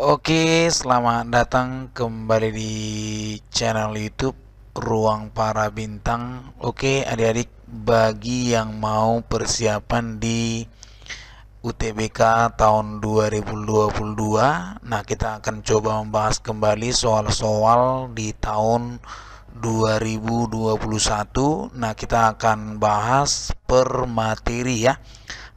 Oke, selamat datang kembali di channel YouTube Ruang Para Bintang. Oke, adik-adik, bagi yang mau persiapan di UTBK tahun 2022, nah kita akan coba membahas kembali soal-soal di tahun 2021. Nah, kita akan bahas per materi ya.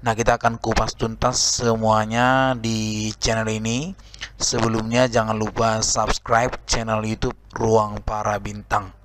Nah, kita akan kupas tuntas semuanya di channel ini. Sebelumnya jangan lupa subscribe channel YouTube Ruang Para Bintang.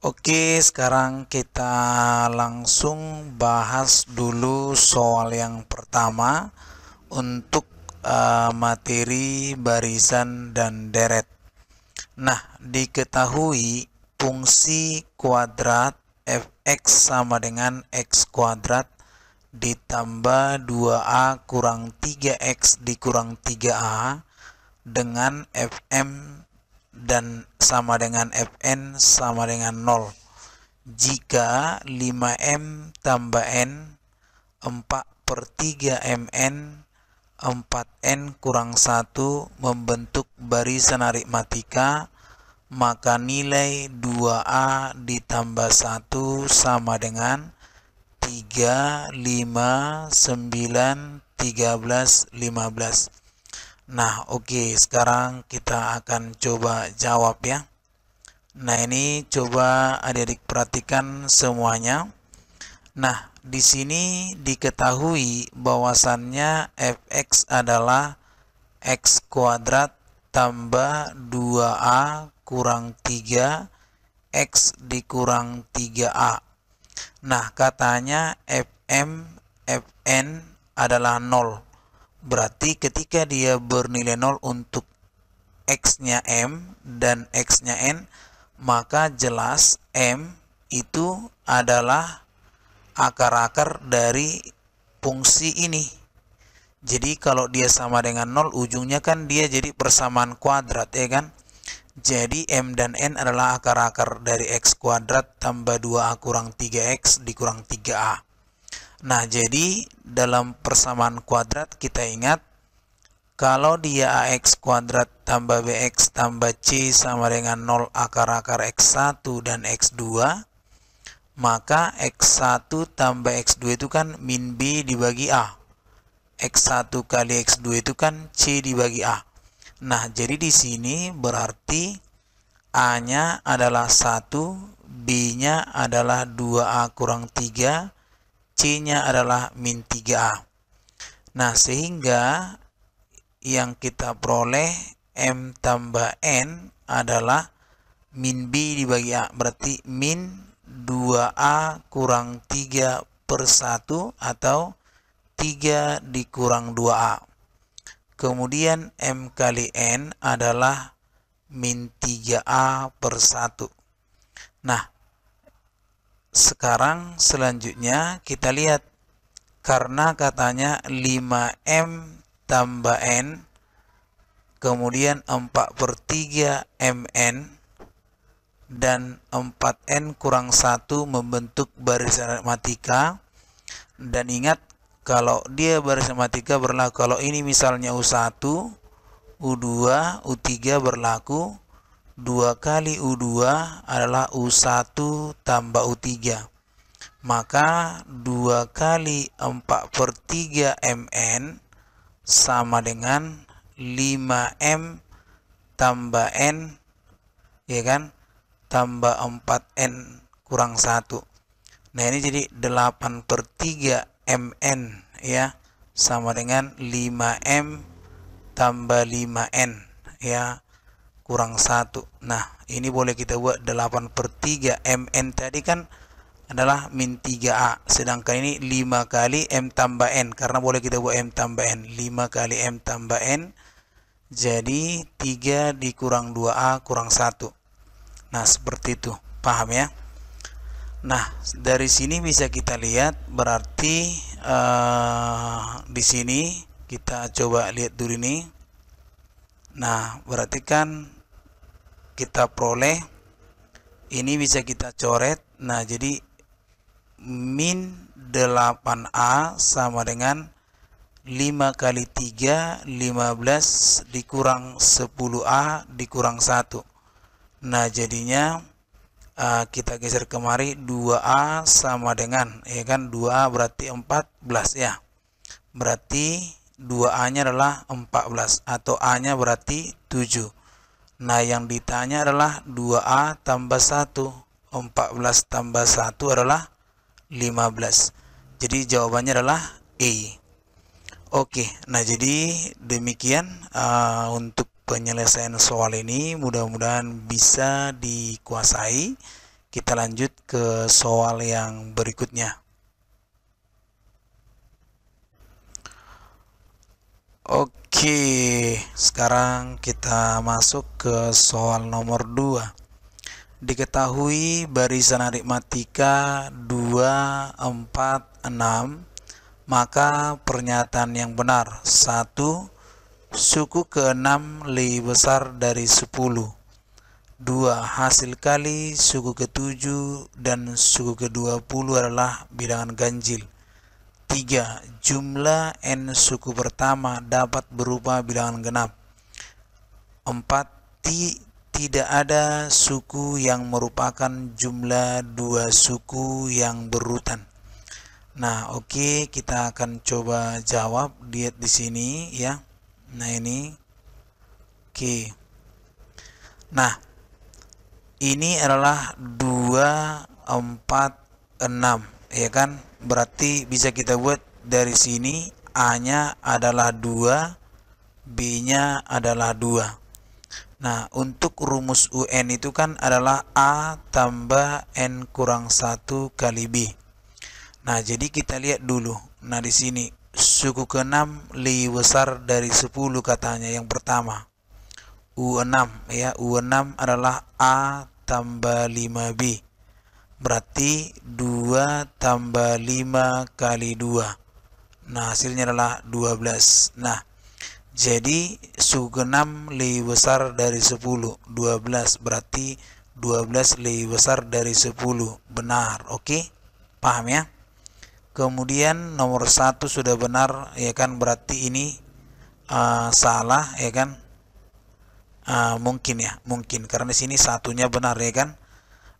Oke, sekarang kita langsung bahas dulu soal yang pertama untuk uh, materi barisan dan deret. Nah, diketahui fungsi kuadrat fx sama dengan x kuadrat ditambah 2a kurang 3x dikurang 3a dengan fm dan sama dengan Fn sama dengan 0 jika 5M tambah N 4 per 3 Mn 4N kurang 1 membentuk barisan aritmatika maka nilai 2A ditambah 1 sama dengan 3, 5, 9, 13, 15 Nah, oke, okay, sekarang kita akan coba jawab ya. Nah, ini coba adik-adik perhatikan semuanya. Nah, di sini diketahui bahwasannya fx adalah x kuadrat tambah 2a kurang 3 x dikurang 3a. Nah, katanya fm fn adalah 0 Berarti ketika dia bernilai 0 untuk X-nya M dan X-nya N, maka jelas M itu adalah akar-akar dari fungsi ini. Jadi kalau dia sama dengan 0, ujungnya kan dia jadi persamaan kuadrat, ya kan? Jadi M dan N adalah akar-akar dari X kuadrat tambah 2A kurang 3X dikurang 3A. Nah, jadi dalam persamaan kuadrat kita ingat kalau dia AX kuadrat tambah BX tambah C sama dengan 0 akar-akar X1 dan X2 maka X1 tambah X2 itu kan min B dibagi A. X1 kali X2 itu kan C dibagi A. Nah jadi di sini berarti A nya adalah 1 B nya adalah 2A kurang 3 C-nya adalah min 3A. Nah, sehingga yang kita peroleh M tambah N adalah min B dibagi A. Berarti min 2A kurang 3 per 1 atau 3 dikurang 2A. Kemudian M kali N adalah min 3A per 1. Nah, sekarang selanjutnya kita lihat. Karena katanya 5M tambah N kemudian 4 per 3 MN dan 4N kurang 1 membentuk baris aritmatika dan ingat kalau dia baris aritmatika berlaku kalau ini misalnya U1 U2 U3 berlaku 2 kali U2 adalah U1 tambah U3. Maka 2 kali 4 per 3 MN sama dengan 5M tambah N ya kan? Tambah 4N kurang 1 nah ini jadi 8 per 3 MN ya. Sama dengan 5M tambah 5N ya kurang 1 nah ini boleh kita buat 8 per 3 mn tadi kan adalah min 3A sedangkan ini 5 kali M tambah N. Karena boleh kita buat M tambah N. 5 kali M tambah N jadi 3 dikurang 2A kurang 1 nah seperti itu. Paham ya? Nah, dari sini bisa kita lihat berarti uh, di sini kita coba lihat dulu ini. Nah, berarti kan kita peroleh ini bisa kita coret. Nah, jadi min 8A sama dengan 5 kali 3 15 dikurang 10A dikurang 1. Nah, jadinya uh, kita geser kemari 2A sama dengan ya kan 2A berarti 14 ya berarti 2A nya adalah 14 atau A nya berarti 7 nah yang ditanya adalah 2A tambah 1 14 tambah 1 adalah 15 jadi jawabannya adalah E Oke, nah jadi demikian uh, untuk penyelesaian soal ini mudah-mudahan bisa dikuasai. Kita lanjut ke soal yang berikutnya. Oke, sekarang kita masuk ke soal nomor 2. Diketahui barisan aritmatika 2, 4, 6, maka pernyataan yang benar 1 Suku ke-6 lebih besar dari 10. 2. Hasil kali suku ke-7 dan suku ke-20 adalah bilangan ganjil. 3. Jumlah N suku pertama dapat berupa bilangan genap. 4. Ti tidak ada suku yang merupakan jumlah dua suku yang berurutan. Nah, oke, okay, kita akan coba jawab lihat di sini ya. Nah ini Oke Nah Ini adalah 2 4 6 Ya kan Berarti bisa kita buat dari sini A nya adalah 2 B nya adalah 2 Nah untuk rumus UN itu kan adalah A tambah N kurang 1 kali B. Nah jadi kita lihat dulu. Nah di sini suku ke-6 lebih besar dari 10 katanya yang pertama. U6 ya U6 adalah A tambah 5B berarti 2 tambah 5 kali 2 nah hasilnya adalah 12 nah jadi suku ke-6 lebih besar dari 10 12 berarti 12 lebih besar dari 10 benar oke? Okay? paham ya? Kemudian nomor satu sudah benar ya kan? Berarti ini uh, salah ya kan? Uh, mungkin ya mungkin. Karena sini satunya benar ya kan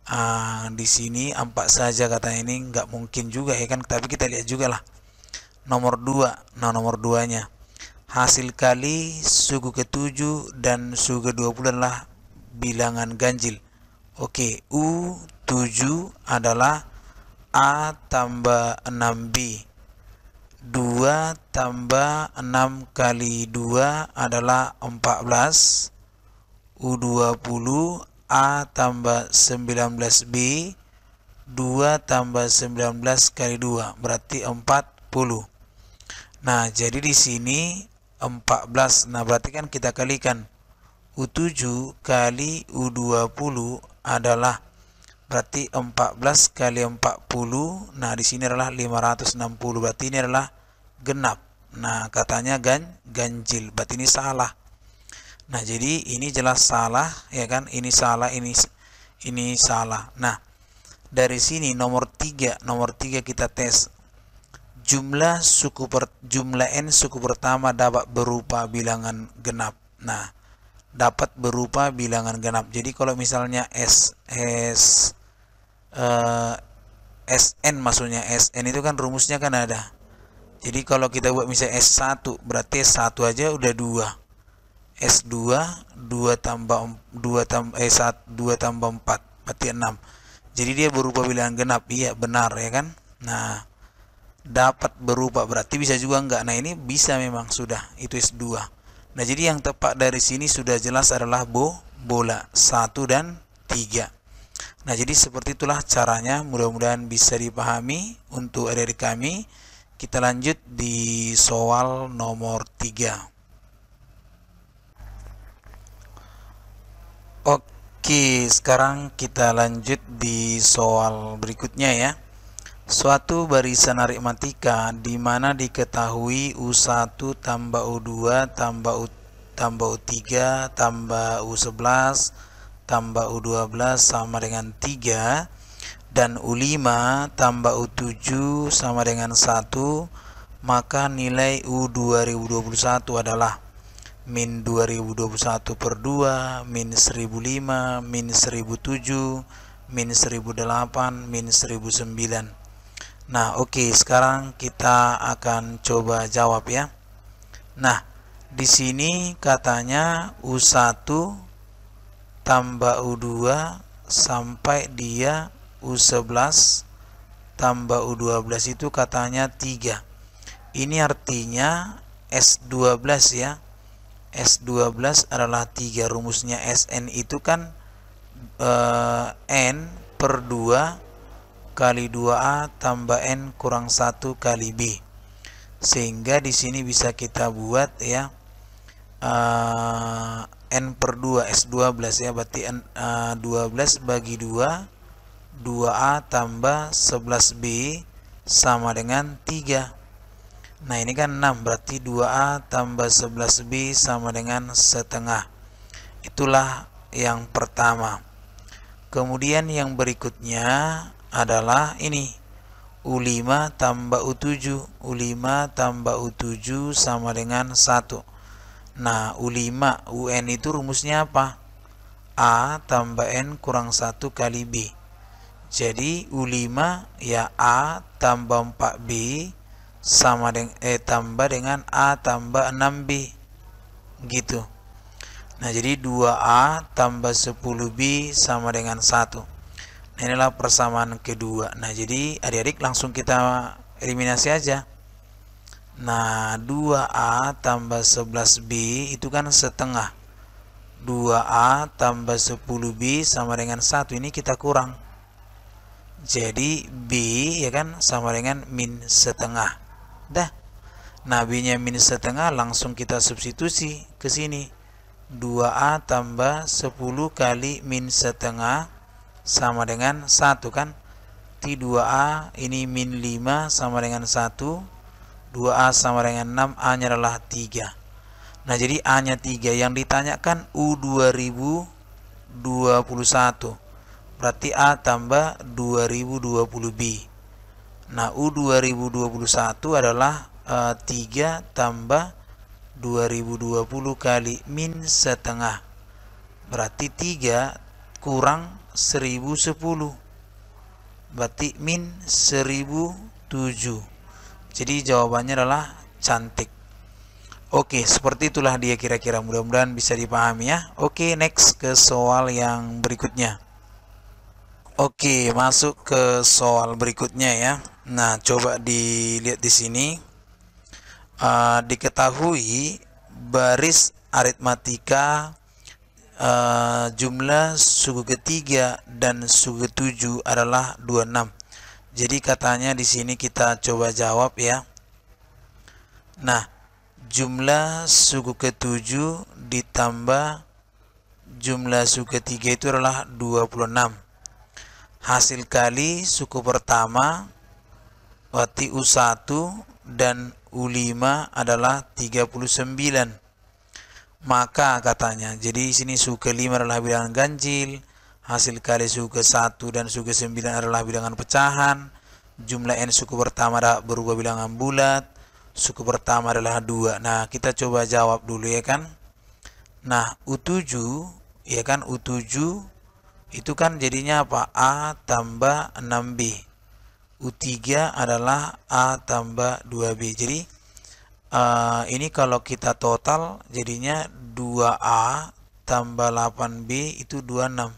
uh, di sini empat saja kata ini nggak mungkin juga ya kan tapi kita lihat juga lah. Nomor dua. Nah nomor duanya. Hasil kali suku ketujuh dan suku ke puluh adalah bilangan ganjil. Oke U 7 adalah A tambah 6B 2 tambah 6 kali 2 adalah 14 U20 A tambah 19B 2 tambah 19 kali 2 berarti 40 Nah jadi di sini 14 Nah berarti kan kita kalikan. U7 kali U20 adalah berarti 14 kali 40 nah di sini adalah 560 berarti ini adalah genap. Nah katanya gan ganjil berarti ini salah nah jadi ini jelas salah ya kan? Ini salah ini ini salah. Nah dari sini nomor 3 nomor 3 kita tes. Jumlah suku per, jumlah n suku pertama dapat berupa bilangan genap. Nah dapat berupa bilangan genap. Jadi kalau misalnya s s uh, eh, SN maksudnya SN itu kan rumusnya kan ada. Jadi kalau kita buat misalnya S1 berarti S1 aja udah 2 S2 2 tambah 2 tambah eh 1 2 tambah 4 berarti 6 jadi dia berupa bilangan genap. Iya benar ya kan? Nah dapat berupa berarti bisa juga enggak? Nah ini bisa memang sudah. Itu S2 nah jadi yang tepat dari sini sudah jelas adalah bo bola 1 dan 3 Nah, jadi seperti itulah caranya. Mudah-mudahan bisa dipahami untuk adik-adik kami. Kita lanjut di soal nomor 3. Oke, sekarang kita lanjut di soal berikutnya ya. Suatu barisan aritmatika di mana diketahui U1 tambah U2 tambah U tambah U3 tambah U11 tambah U12 sama dengan 3 dan U5 tambah U7 sama dengan 1 maka nilai U 2021 adalah min 2021 per 2 min 1005 min 1007 min 1008 min 1009 nah oke okay, sekarang kita akan coba jawab ya. Nah di sini katanya U1 tambah U2 sampai dia U11 tambah U12 itu katanya 3 ini artinya S12 ya S12 adalah 3 rumusnya Sn itu kan eh, N per 2 kali 2A tambah N kurang 1 kali B. Sehingga di sini bisa kita buat ya eh, N per 2 S12 ya berarti N, eh, 12 bagi 2 2A tambah 11B sama dengan 3 Nah ini kan 6 berarti 2A tambah 11B sama dengan setengah. Itulah yang pertama. Kemudian yang berikutnya adalah ini. U5 tambah U7 U5 tambah U7 sama dengan 1 Nah U5 UN itu rumusnya apa? A tambah N kurang 1 kali B. Jadi U5 ya A tambah 4B sama dengan eh tambah dengan A tambah 6B gitu. Nah jadi 2A tambah 10B sama dengan 1 nah inilah persamaan kedua. Nah jadi adik-adik langsung kita eliminasi aja. Nah 2A tambah 11B itu kan setengah. 2A tambah 10B sama dengan 1 ini kita kurang. Jadi B ya kan sama dengan min setengah Dah. Nabinya minus setengah langsung kita substitusi ke sini. 2A tambah 10 kali min setengah sama dengan 1 kan. T 2A ini min 5 sama dengan 1. 2A sama dengan 6, A-nya adalah 3. Nah, jadi A-nya 3. Yang ditanyakan U 2021. Berarti A tambah 2020B. Nah, U 2021 adalah uh, eh, 3 tambah 2020 kali min setengah. Berarti 3 kurang 1010. Berarti min 1007. Jadi jawabannya adalah cantik. Oke, seperti itulah dia kira-kira. Mudah-mudahan bisa dipahami ya. Oke, next ke soal yang berikutnya. Oke, masuk ke soal berikutnya ya. Nah, coba dilihat di sini. Uh, diketahui baris aritmatika uh, jumlah suku ketiga dan suku ketujuh adalah 26. Jadi katanya di sini kita coba jawab ya. Nah, jumlah suku ketujuh ditambah jumlah suku ketiga itu adalah 26 hasil kali suku pertama berarti U1 dan U5 adalah 39 maka katanya jadi sini suku 5 adalah bilangan ganjil hasil kali suku 1 dan suku 9 adalah bilangan pecahan jumlah n suku pertama berubah bilangan bulat suku pertama adalah 2 nah kita coba jawab dulu ya kan? Nah U7 ya kan? U7 itu kan jadinya apa? A tambah 6B. U3 adalah A tambah 2B. Jadi uh, ini kalau kita total jadinya 2A tambah 8B itu 26.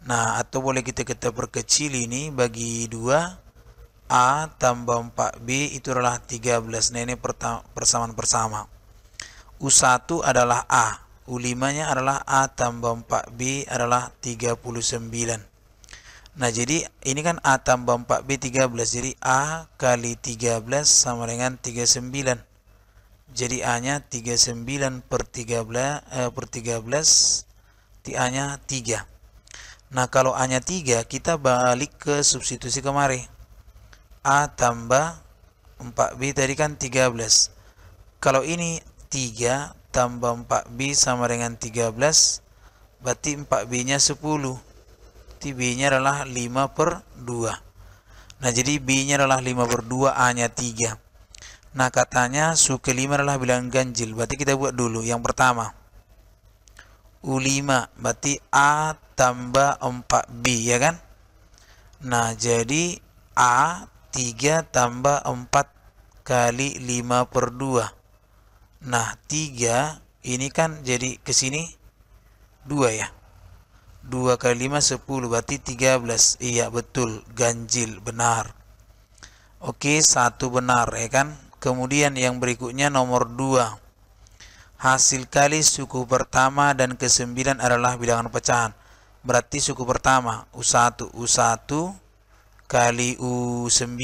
Nah, atau boleh kita kita perkecil ini bagi 2 A tambah 4B itu adalah 13. Nah, ini persamaan bersama. U1 adalah A. U5-nya adalah A tambah 4B adalah 39. Nah, jadi ini kan A tambah 4B 13. Jadi A kali 13 sama dengan 39. Jadi A-nya 39 per 13, eh, per 13, A-nya 3. Nah, kalau A-nya 3, kita balik ke substitusi kemari. A tambah 4B tadi kan 13. Kalau ini 3 tambah 4B sama dengan 13 berarti 4B nya 10 berarti B nya adalah 5 per 2 nah jadi B nya adalah 5 per 2 A nya 3 nah katanya su kelima adalah bilangan ganjil. Berarti kita buat dulu yang pertama. U5 berarti A tambah 4B ya kan? Nah jadi A 3 tambah 4 kali 5 per 2 Nah, 3 ini kan jadi ke sini 2 ya. 2 kali 5 10 berarti 13. Iya, betul. Ganjil, benar. Oke, satu benar ya kan. Kemudian yang berikutnya nomor 2. Hasil kali suku pertama dan ke-9 adalah bilangan pecahan. Berarti suku pertama U1 U1 kali U9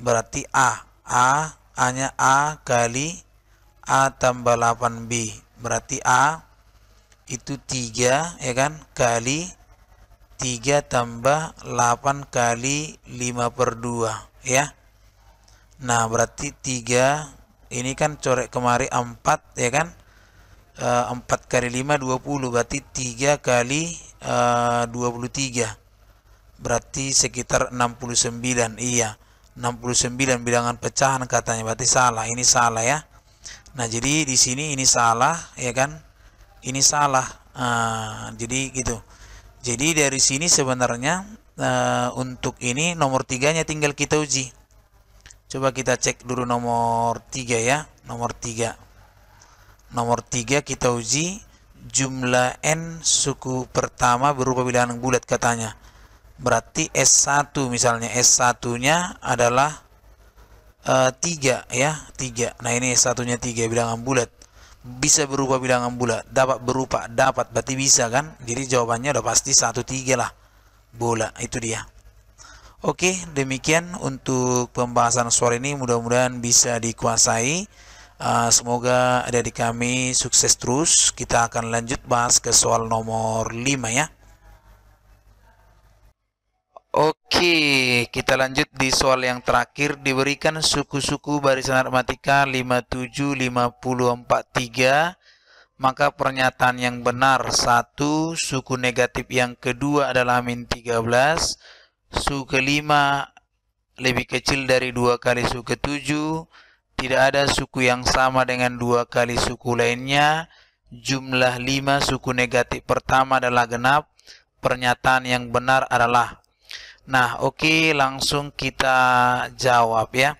berarti A. A hanya A kali A tambah 8B berarti A itu 3 ya kan? Kali 3 tambah 8 kali 5 per 2 ya. Nah berarti 3 ini kan corek kemari 4 ya kan? E, 4 kali 5 20 berarti 3 kali e, 23 berarti sekitar 69 iya. 69 bilangan pecahan katanya berarti salah ini salah ya Nah, jadi di sini ini salah, ya kan? Ini salah. Uh, jadi gitu. Jadi dari sini sebenarnya uh, untuk ini nomor tiganya tinggal kita uji. Coba kita cek dulu nomor tiga ya. Nomor tiga. Nomor tiga kita uji jumlah n suku pertama berupa bilangan bulat katanya. Berarti S1 misalnya S1-nya adalah uh, tiga ya tiga. Nah ini satunya tiga bilangan bulat. Bisa berupa bilangan bulat. Dapat berupa dapat. Berarti bisa kan? Jadi jawabannya udah pasti satu tiga lah. Bola itu dia. Oke demikian untuk pembahasan soal ini. Mudah-mudahan bisa dikuasai. Uh, semoga di kami sukses terus. Kita akan lanjut bahas ke soal nomor 5 ya Oke, kita lanjut di soal yang terakhir. Diberikan suku-suku barisan aritmatika 57, 50, 43. Maka pernyataan yang benar satu, suku negatif yang kedua adalah min 13. Suku kelima lebih kecil dari dua kali suku ketujuh. Tidak ada suku yang sama dengan dua kali suku lainnya. Jumlah lima suku negatif pertama adalah genap. Pernyataan yang benar adalah Nah, oke okay, langsung kita jawab ya.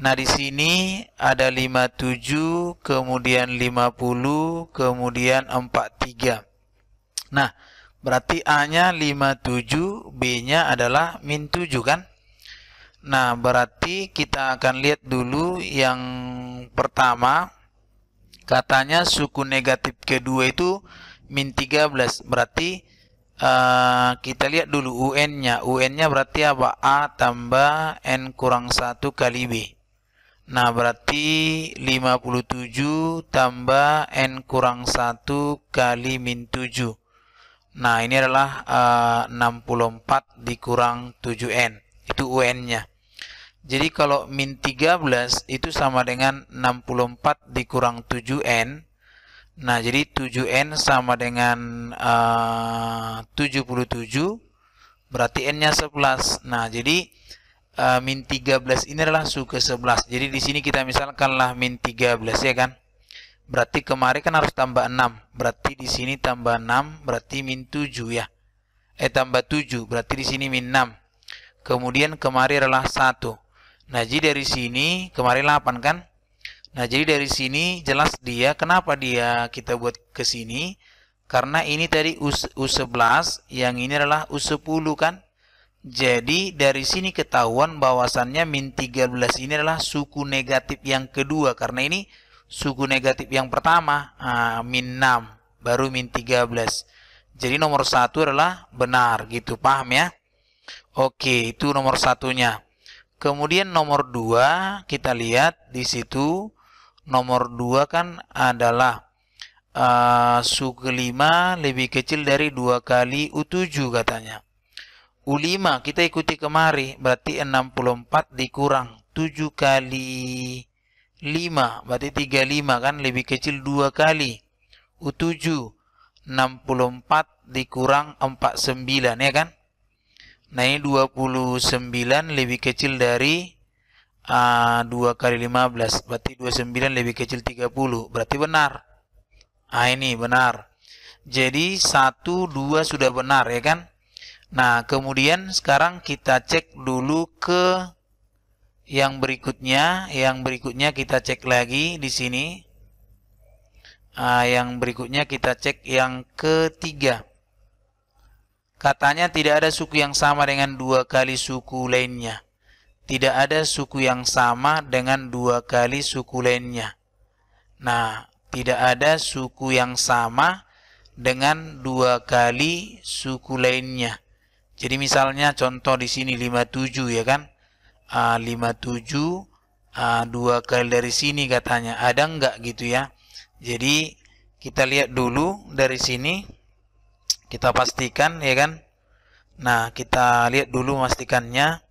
Nah, di sini ada 57, kemudian 50, kemudian 43. Nah, berarti A-nya 57, B-nya adalah min 7 kan? Nah, berarti kita akan lihat dulu yang pertama. Katanya suku negatif kedua itu min 13. Berarti uh, kita lihat dulu UN-nya. UN-nya berarti apa? A tambah N kurang 1 kali B. Nah, berarti 57 tambah N kurang 1 kali min 7. Nah, ini adalah uh, 64 dikurang 7N. Itu UN-nya. Jadi kalau min 13 itu sama dengan 64 dikurang 7N. Nah, jadi 7N sama dengan uh, 77 berarti N-nya 11. Nah, jadi uh, min 13 ini adalah suku 11. Jadi di sini kita misalkanlah min 13 ya kan. Berarti kemarin kan harus tambah 6. Berarti di sini tambah 6 berarti min 7 ya. Eh tambah 7 berarti di sini min 6. Kemudian kemarin adalah 1. Nah, jadi dari sini kemarin 8 kan? Nah, jadi dari sini jelas dia kenapa dia kita buat ke sini? Karena ini tadi U, U11, yang ini adalah U10 kan? Jadi dari sini ketahuan bahwasannya min 13 ini adalah suku negatif yang kedua karena ini suku negatif yang pertama, nah, min 6, baru min 13. Jadi nomor satu adalah benar, gitu, paham ya? Oke, itu nomor satunya. Kemudian nomor dua, kita lihat di situ, nomor dua kan adalah uh, suku 5 lebih kecil dari dua kali U7 katanya. U5 kita ikuti kemari, berarti 64 dikurang 7 kali 5 berarti 35 kan lebih kecil 2 kali U7 64 dikurang 49 ya kan nah ini 29 lebih kecil dari uh, 2 kali 15 berarti 29 lebih kecil 30 berarti benar nah ini benar jadi 1 2 sudah benar ya kan nah kemudian sekarang kita cek dulu ke yang berikutnya, yang berikutnya kita cek lagi di sini. Yang berikutnya kita cek yang ketiga. Katanya tidak ada suku yang sama dengan dua kali suku lainnya. Tidak ada suku yang sama dengan dua kali suku lainnya. Nah, tidak ada suku yang sama dengan dua kali suku lainnya. Jadi misalnya contoh di sini 57 ya kan? Uh, 57 uh, dua kali dari sini katanya. Ada enggak gitu ya? Jadi kita lihat dulu dari sini. Kita pastikan ya kan? Nah kita lihat dulu memastikannya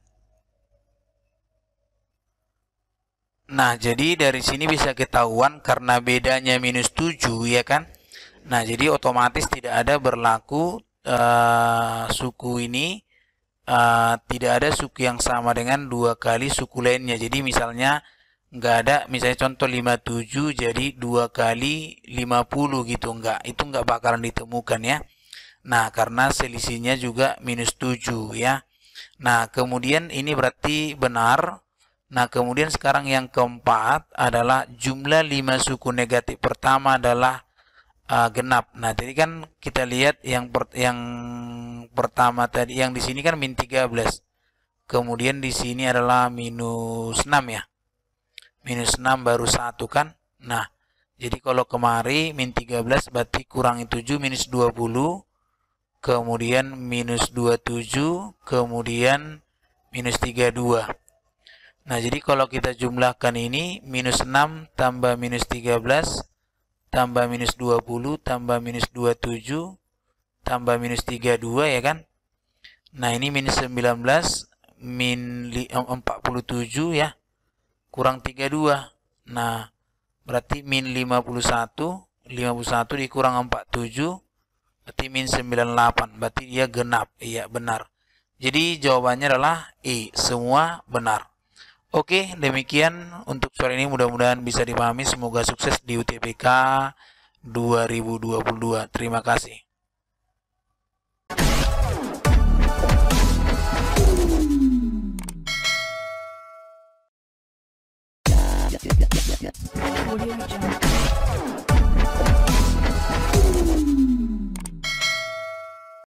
nah jadi dari sini bisa ketahuan karena bedanya minus 7 ya kan? Nah jadi otomatis tidak ada berlaku uh, suku ini uh, tidak ada suku yang sama dengan dua kali suku lainnya. Jadi misalnya nggak ada misalnya contoh 57 jadi dua kali 50 gitu. Nggak itu nggak bakalan ditemukan ya. Nah karena selisihnya juga minus 7 ya. Nah kemudian ini berarti benar nah kemudian sekarang yang keempat adalah jumlah 5 suku negatif pertama adalah uh, genap. Nah, jadi kan kita lihat yang per, yang pertama tadi yang di sini kan min 13. Kemudian di sini adalah minus 6 ya. Minus 6 baru satu kan. Nah, jadi kalau kemari min 13 berarti kurangi 7 minus 20. Kemudian minus 27. Kemudian minus 32. Nah, jadi kalau kita jumlahkan ini minus 6 tambah minus 13 tambah minus 20 tambah minus 27 tambah minus 32 ya kan? Nah ini minus 19 min 47 ya. Kurang 32 nah berarti min 51 51 dikurang 47 berarti min 98 berarti dia genap. Iya benar. Jadi jawabannya adalah E semua benar Oke, demikian untuk sore ini mudah-mudahan bisa dipahami. Semoga sukses di UTBK 2022. Terima kasih.